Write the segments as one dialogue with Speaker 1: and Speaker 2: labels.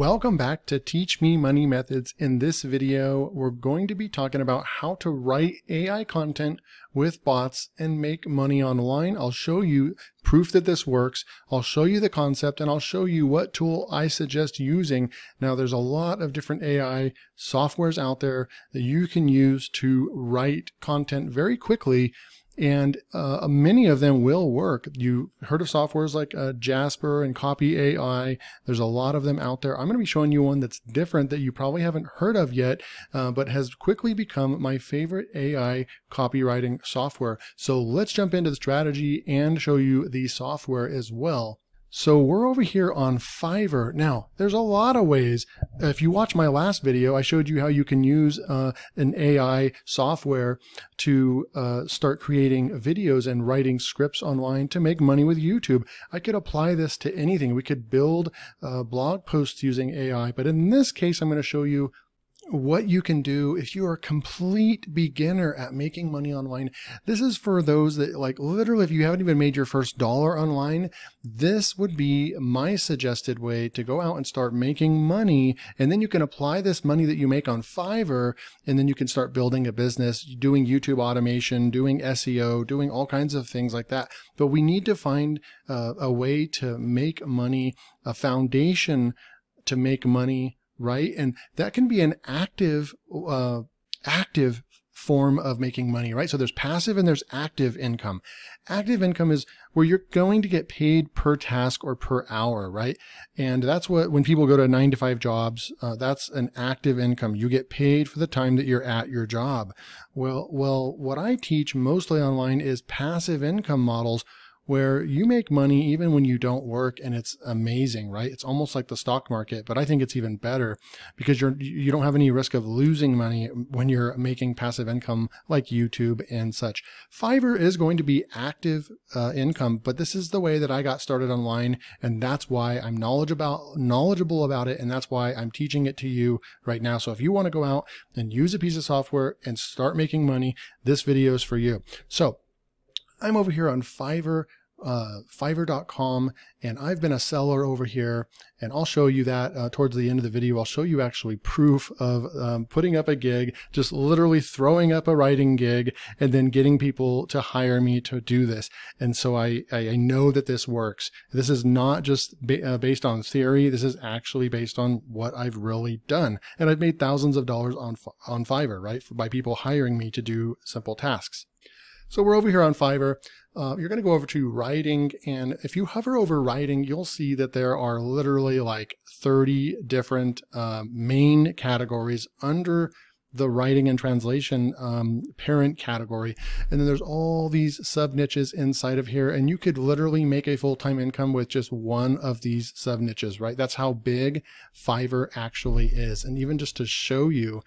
Speaker 1: Welcome back to Teach Me Money Methods. In this video, we're going to be talking about how to write AI content with bots and make money online. I'll show you proof that this works. I'll show you the concept and I'll show you what tool I suggest using. Now, there's a lot of different AI softwares out there that you can use to write content very quickly and uh, many of them will work. You heard of softwares like uh, Jasper and Copy AI. There's a lot of them out there. I'm going to be showing you one that's different that you probably haven't heard of yet, uh, but has quickly become my favorite AI copywriting software. So let's jump into the strategy and show you the software as well. So we're over here on Fiverr. Now, there's a lot of ways. If you watch my last video, I showed you how you can use uh, an AI software to uh, start creating videos and writing scripts online to make money with YouTube. I could apply this to anything. We could build uh, blog posts using AI, but in this case, I'm going to show you what you can do if you are a complete beginner at making money online. This is for those that like literally if you haven't even made your first dollar online, this would be my suggested way to go out and start making money. And then you can apply this money that you make on Fiverr and then you can start building a business, doing YouTube automation, doing SEO, doing all kinds of things like that. But we need to find uh, a way to make money, a foundation to make money right? And that can be an active, uh, active form of making money, right? So there's passive and there's active income. Active income is where you're going to get paid per task or per hour, right? And that's what, when people go to nine to five jobs, uh, that's an active income. You get paid for the time that you're at your job. Well, well, what I teach mostly online is passive income models where you make money even when you don't work and it's amazing, right? It's almost like the stock market, but I think it's even better because you're you don't have any risk of losing money when you're making passive income like YouTube and such. Fiverr is going to be active uh, income, but this is the way that I got started online and that's why I'm knowledgeable knowledgeable about it and that's why I'm teaching it to you right now. So if you want to go out and use a piece of software and start making money, this video is for you. So I'm over here on Fiverr uh, fiverr.com and I've been a seller over here and I'll show you that uh, towards the end of the video. I'll show you actually proof of um, putting up a gig, just literally throwing up a writing gig and then getting people to hire me to do this. And so I, I know that this works. This is not just ba uh, based on theory. This is actually based on what I've really done. And I've made thousands of dollars on, on Fiverr, right? By people hiring me to do simple tasks. So we're over here on Fiverr. Uh, you're going to go over to writing. And if you hover over writing, you'll see that there are literally like 30 different uh, main categories under the writing and translation um, parent category. And then there's all these sub niches inside of here. And you could literally make a full time income with just one of these sub niches, right? That's how big Fiverr actually is. And even just to show you,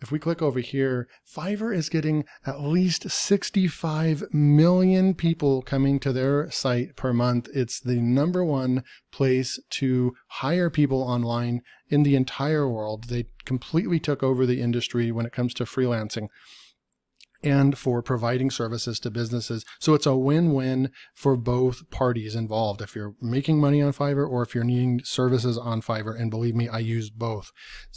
Speaker 1: if we click over here, Fiverr is getting at least 65 million people coming to their site per month. It's the number one place to hire people online in the entire world. They completely took over the industry when it comes to freelancing and for providing services to businesses. So it's a win-win for both parties involved. If you're making money on Fiverr or if you're needing services on Fiverr, and believe me, I use both.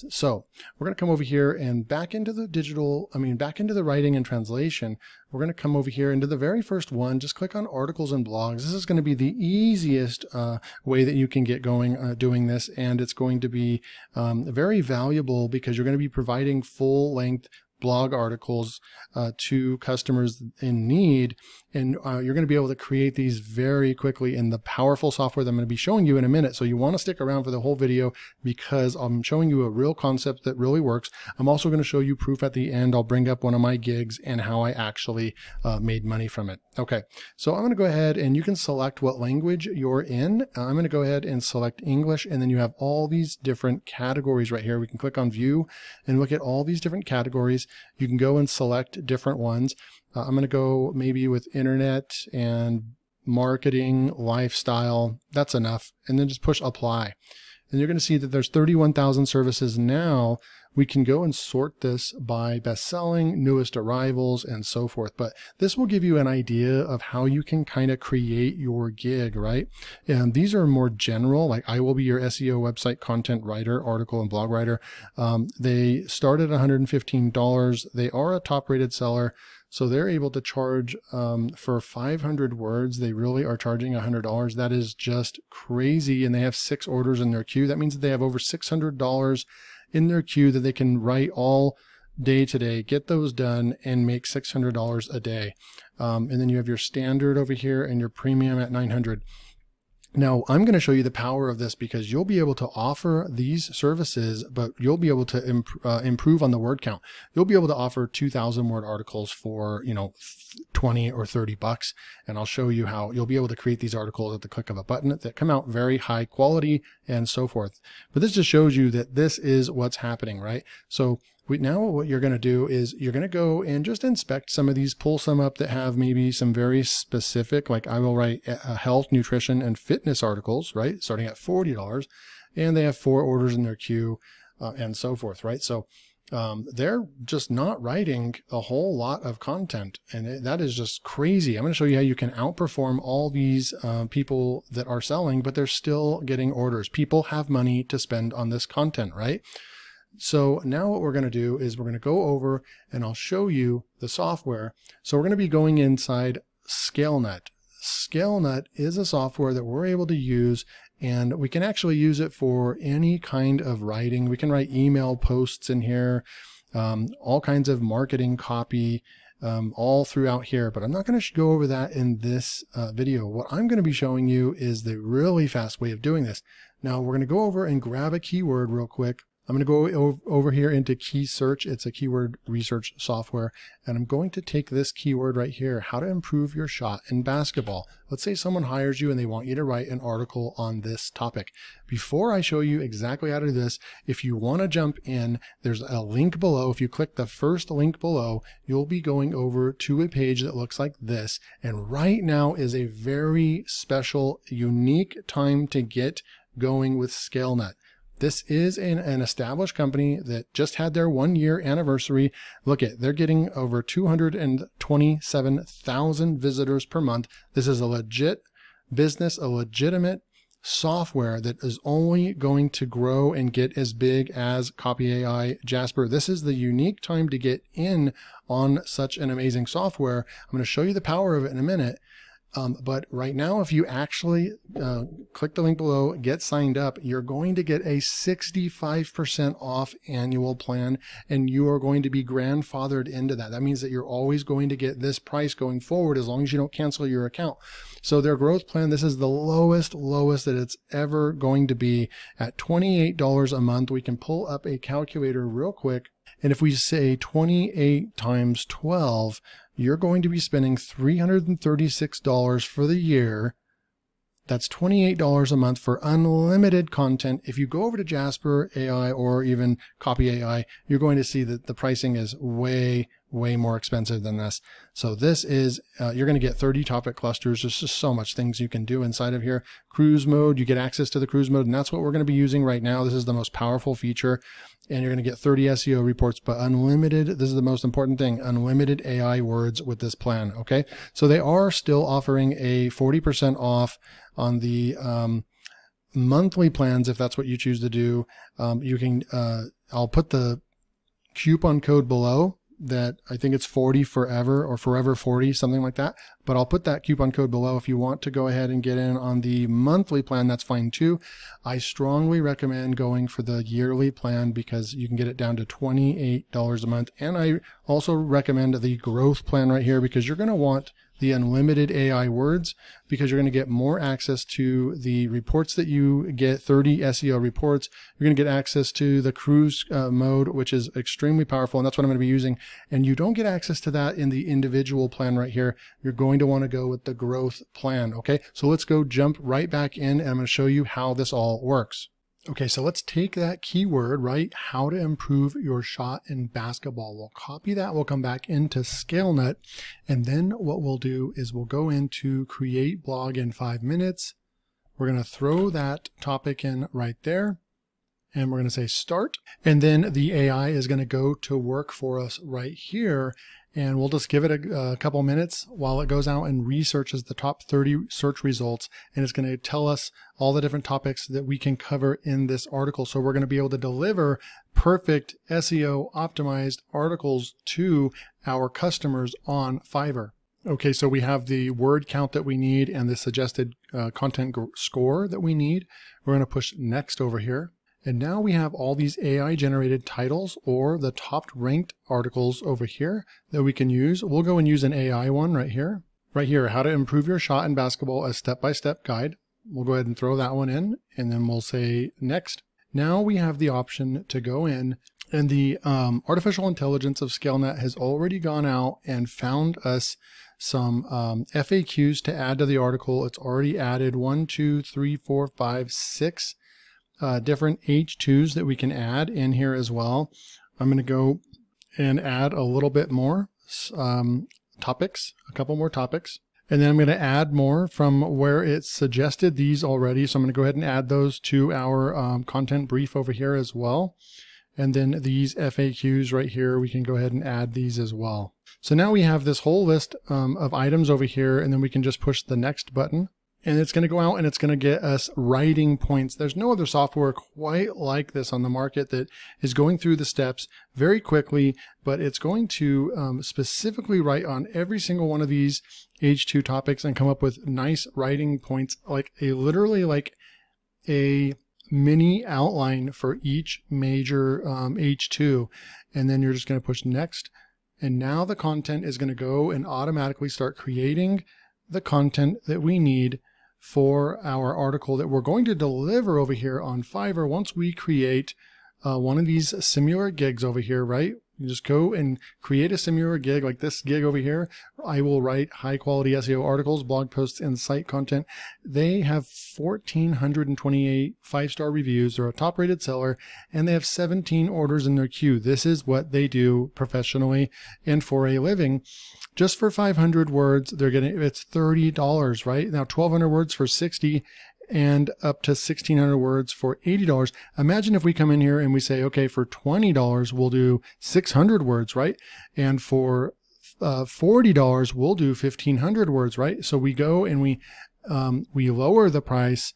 Speaker 1: So we're going to come over here and back into the digital, I mean, back into the writing and translation. We're going to come over here into the very first one, just click on articles and blogs. This is going to be the easiest uh, way that you can get going uh, doing this. And it's going to be um, very valuable because you're going to be providing full length blog articles uh, to customers in need. And uh, you're going to be able to create these very quickly in the powerful software that I'm going to be showing you in a minute. So you want to stick around for the whole video because I'm showing you a real concept that really works. I'm also going to show you proof at the end. I'll bring up one of my gigs and how I actually uh, made money from it. Okay, so I'm going to go ahead and you can select what language you're in. I'm going to go ahead and select English and then you have all these different categories right here. We can click on view and look at all these different categories. You can go and select different ones. Uh, I'm going to go maybe with internet and marketing, lifestyle. That's enough. And then just push apply. And you're going to see that there's 31,000 services now we can go and sort this by best selling, newest arrivals, and so forth. But this will give you an idea of how you can kind of create your gig, right? And these are more general, like I will be your SEO website content writer, article and blog writer. Um, they start at $115. They are a top rated seller. So they're able to charge um, for 500 words. They really are charging $100. That is just crazy. And they have six orders in their queue. That means that they have over $600 in their queue that they can write all day today, get those done, and make $600 a day. Um, and then you have your standard over here and your premium at 900. Now, I'm going to show you the power of this because you'll be able to offer these services, but you'll be able to imp uh, improve on the word count. You'll be able to offer 2000 word articles for, you know, 20 or 30 bucks. And I'll show you how you'll be able to create these articles at the click of a button that come out very high quality and so forth. But this just shows you that this is what's happening, right? So we, now what you're going to do is you're going to go and just inspect some of these, pull some up that have maybe some very specific, like I will write health, nutrition, and fitness articles, right? Starting at $40 and they have four orders in their queue uh, and so forth, right? So um, they're just not writing a whole lot of content. And it, that is just crazy. I'm going to show you how you can outperform all these uh, people that are selling, but they're still getting orders. People have money to spend on this content, right? So now what we're going to do is we're going to go over and I'll show you the software. So we're going to be going inside Scalenut. Scalenut is a software that we're able to use and we can actually use it for any kind of writing. We can write email posts in here, um, all kinds of marketing copy, um, all throughout here, but I'm not going to go over that in this uh, video. What I'm going to be showing you is the really fast way of doing this. Now we're going to go over and grab a keyword real quick. I'm going to go over here into Keysearch. It's a keyword research software. And I'm going to take this keyword right here, how to improve your shot in basketball. Let's say someone hires you and they want you to write an article on this topic. Before I show you exactly how to do this, if you want to jump in, there's a link below. If you click the first link below, you'll be going over to a page that looks like this. And right now is a very special, unique time to get going with Scalenut. This is an, an established company that just had their one year anniversary. Look at, they're getting over 227,000 visitors per month. This is a legit business, a legitimate software that is only going to grow and get as big as Copy AI Jasper. This is the unique time to get in on such an amazing software. I'm going to show you the power of it in a minute. Um, but right now, if you actually uh, click the link below, get signed up, you're going to get a 65% off annual plan and you are going to be grandfathered into that. That means that you're always going to get this price going forward as long as you don't cancel your account. So their growth plan, this is the lowest, lowest that it's ever going to be at $28 a month. We can pull up a calculator real quick. And if we say 28 times 12, you're going to be spending $336 for the year. That's $28 a month for unlimited content. If you go over to Jasper AI or even Copy AI, you're going to see that the pricing is way, way more expensive than this. So this is, uh, you're going to get 30 topic clusters. There's just so much things you can do inside of here. Cruise mode, you get access to the cruise mode, and that's what we're going to be using right now. This is the most powerful feature, and you're going to get 30 SEO reports, but unlimited, this is the most important thing, unlimited AI words with this plan, okay? So they are still offering a 40% off on the, um, monthly plans if that's what you choose to do. Um, you can, uh, I'll put the coupon code below that I think it's 40 forever or forever 40, something like that. But I'll put that coupon code below. If you want to go ahead and get in on the monthly plan, that's fine too. I strongly recommend going for the yearly plan because you can get it down to $28 a month. And I also recommend the growth plan right here because you're going to want the unlimited AI words because you're going to get more access to the reports that you get 30 SEO reports. You're going to get access to the cruise uh, mode, which is extremely powerful. And that's what I'm going to be using. And you don't get access to that in the individual plan right here. You're going to want to go with the growth plan. Okay. So let's go jump right back in and I'm going to show you how this all works. Okay, so let's take that keyword, right? How to improve your shot in basketball. We'll copy that. We'll come back into Scalenut. And then what we'll do is we'll go into create blog in five minutes. We're going to throw that topic in right there and we're going to say start. And then the AI is going to go to work for us right here. And we'll just give it a, a, couple minutes while it goes out and researches the top 30 search results. And it's going to tell us all the different topics that we can cover in this article. So we're going to be able to deliver perfect SEO optimized articles to our customers on Fiverr. Okay, so we have the word count that we need and the suggested uh, content score that we need. We're going to push next over here. And now we have all these AI generated titles or the top ranked articles over here that we can use. We'll go and use an AI one right here. Right here, how to improve your shot in basketball, a step-by-step guide. We'll go ahead and throw that one in and then we'll say next. Now we have the option to go in and the um, artificial intelligence of Scalenut has already gone out and found us some um, FAQs to add to the article. It's already added one, two, three, four, five, six uh, different H2s that we can add in here as well. I'm going to go and add a little bit more um, topics, a couple more topics. And then I'm going to add more from where it suggested these already. So I'm going to go ahead and add those to our um, content brief over here as well. And then these FAQs right here, we can go ahead and add these as well. So now we have this whole list um, of items over here, and then we can just push the next button and it's going to go out and it's going to get us writing points. There's no other software quite like this on the market that is going through the steps very quickly, but it's going to um, specifically write on every single one of these H2 topics and come up with nice writing points, like a literally like a mini outline for each major um, H2. And then you're just going to push next. And now the content is going to go and automatically start creating the content that we need for our article that we're going to deliver over here on Fiverr once we create uh, one of these similar gigs over here, right? You just go and create a similar gig like this gig over here. I will write high quality SEO articles, blog posts, and site content. They have 1,428 five star reviews. They're a top rated seller and they have 17 orders in their queue. This is what they do professionally and for a living. Just for 500 words, they're getting it's $30, right? Now 1,200 words for 60 and up to 1600 words for $80. Imagine if we come in here and we say, okay, for $20, we'll do 600 words, right? And for uh, $40, we'll do 1500 words, right? So we go and we, um, we lower the price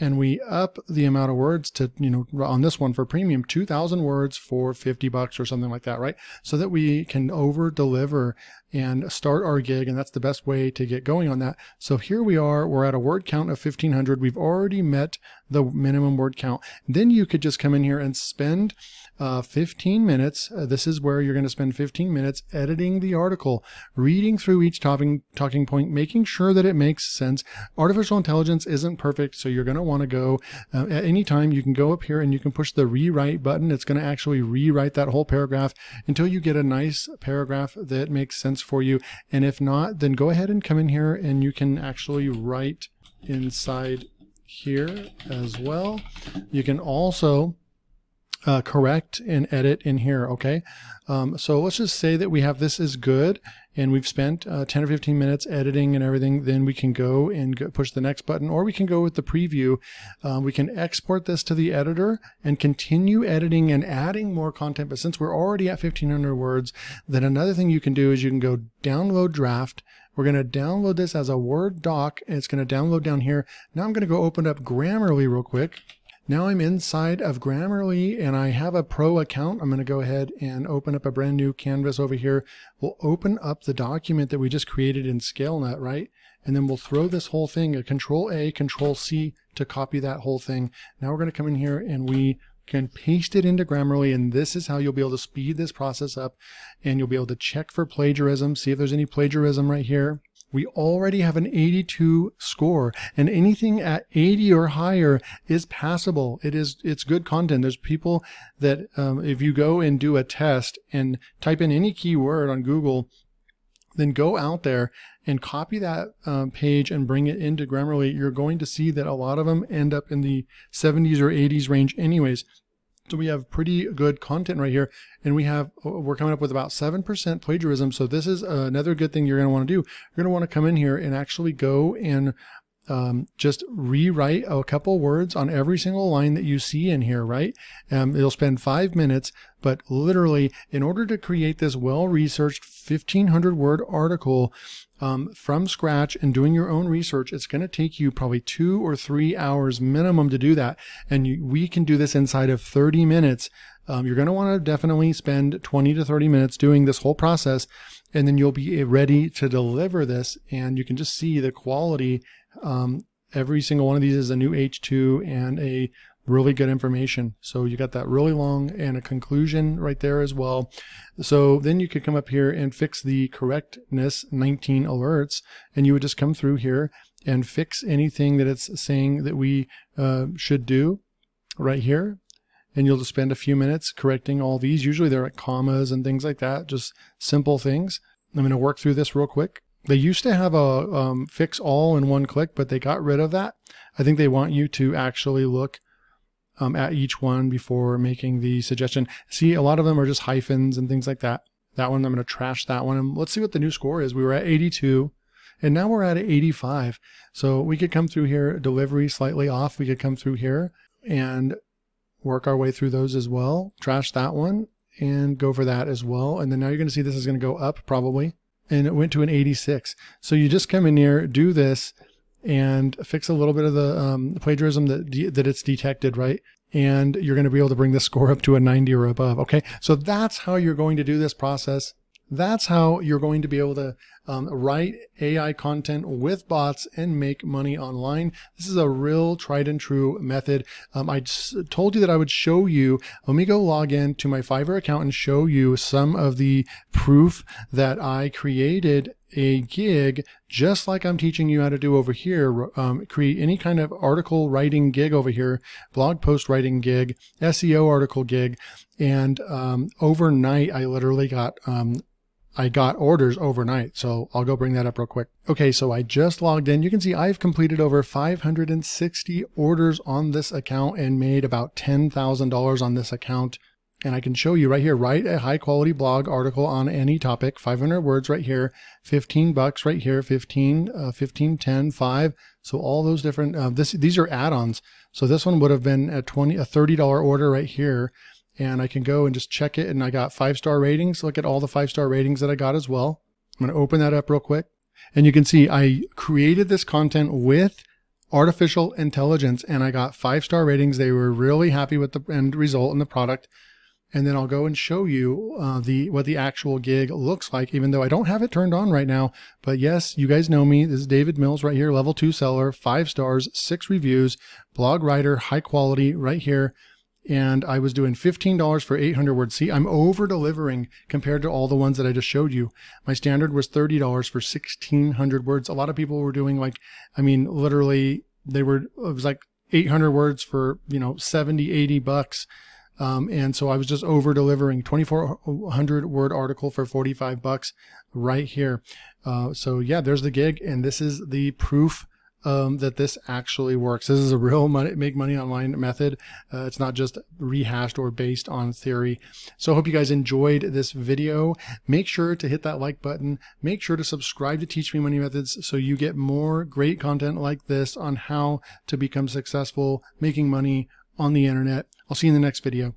Speaker 1: and we up the amount of words to, you know, on this one for premium, 2000 words for 50 bucks or something like that, right? So that we can over deliver and start our gig. And that's the best way to get going on that. So here we are, we're at a word count of 1500. We've already met the minimum word count. Then you could just come in here and spend uh, 15 minutes. Uh, this is where you're going to spend 15 minutes editing the article, reading through each talking, talking point, making sure that it makes sense. Artificial intelligence isn't perfect, so you're going to want to go uh, at any time. You can go up here and you can push the rewrite button. It's going to actually rewrite that whole paragraph until you get a nice paragraph that makes sense for you. And if not, then go ahead and come in here and you can actually write inside here as well. You can also uh, correct and edit in here, okay? Um, so let's just say that we have this is good and we've spent uh, 10 or 15 minutes editing and everything, then we can go and go push the next button or we can go with the preview. Um, we can export this to the editor and continue editing and adding more content. But since we're already at 1500 words, then another thing you can do is you can go download draft we're going to download this as a Word doc and it's going to download down here. Now I'm going to go open up Grammarly real quick. Now I'm inside of Grammarly and I have a pro account. I'm going to go ahead and open up a brand new canvas over here. We'll open up the document that we just created in Scalenut, right? And then we'll throw this whole thing, a control A, control C to copy that whole thing. Now we're going to come in here and we can paste it into Grammarly and this is how you'll be able to speed this process up and you'll be able to check for plagiarism, see if there's any plagiarism right here. We already have an 82 score and anything at 80 or higher is passable. It is, it's good content. There's people that, um, if you go and do a test and type in any keyword on Google, then go out there and copy that um, page and bring it into Grammarly, you're going to see that a lot of them end up in the 70s or 80s range anyways. So we have pretty good content right here and we have, uh, we're coming up with about 7% plagiarism. So this is another good thing you're going to want to do. You're going to want to come in here and actually go and um, just rewrite a couple words on every single line that you see in here, right? Um, it'll spend five minutes, but literally, in order to create this well-researched 1500 word article um, from scratch and doing your own research, it's going to take you probably two or three hours minimum to do that. And you, we can do this inside of 30 minutes. Um, you're going to want to definitely spend 20 to 30 minutes doing this whole process, and then you'll be ready to deliver this. And you can just see the quality um, every single one of these is a new H2 and a really good information. So you got that really long and a conclusion right there as well. So then you could come up here and fix the correctness 19 alerts and you would just come through here and fix anything that it's saying that we uh, should do right here. And you'll just spend a few minutes correcting all these. Usually they're at commas and things like that, just simple things. I'm going to work through this real quick. They used to have a um, fix all in one click, but they got rid of that. I think they want you to actually look um, at each one before making the suggestion. See, a lot of them are just hyphens and things like that. That one, I'm going to trash that one. And let's see what the new score is. We were at 82 and now we're at 85. So we could come through here, delivery slightly off. We could come through here and work our way through those as well. Trash that one and go for that as well. And then now you're going to see this is going to go up probably and it went to an 86. So you just come in here, do this, and fix a little bit of the um, plagiarism that that it's detected, right? And you're going to be able to bring the score up to a 90 or above. Okay, so that's how you're going to do this process. That's how you're going to be able to um, write AI content with bots and make money online. This is a real tried and true method. Um, I told you that I would show you. Let me go log in to my Fiverr account and show you some of the proof that I created a gig just like I'm teaching you how to do over here. Um, create any kind of article writing gig over here, blog post writing gig, SEO article gig. And um, overnight, I literally got um, I got orders overnight. So I'll go bring that up real quick. Okay, so I just logged in. You can see I've completed over 560 orders on this account and made about $10,000 on this account. And I can show you right here, write a high quality blog article on any topic, 500 words right here, 15 bucks right here, 15, uh, 15, 10, 5. So all those different, uh, this, these are add-ons. So this one would have been a 20, a $30 order right here and I can go and just check it and I got five star ratings. Look at all the five star ratings that I got as well. I'm going to open that up real quick. And you can see I created this content with artificial intelligence and I got five star ratings. They were really happy with the end result and the product. And then I'll go and show you uh, the what the actual gig looks like, even though I don't have it turned on right now. But yes, you guys know me. This is David Mills right here, level two seller, five stars, six reviews, blog writer, high quality right here and I was doing $15 for 800 words. See, I'm over delivering compared to all the ones that I just showed you. My standard was $30 for 1600 words. A lot of people were doing like, I mean, literally they were, it was like 800 words for, you know, 70, 80 bucks. Um, and so I was just over delivering 2400 word article for 45 bucks right here. Uh, so yeah, there's the gig and this is the proof um, that this actually works. This is a real money, make money online method. Uh, it's not just rehashed or based on theory. So I hope you guys enjoyed this video. Make sure to hit that like button. Make sure to subscribe to Teach Me Money Methods so you get more great content like this on how to become successful making money on the internet. I'll see you in the next video.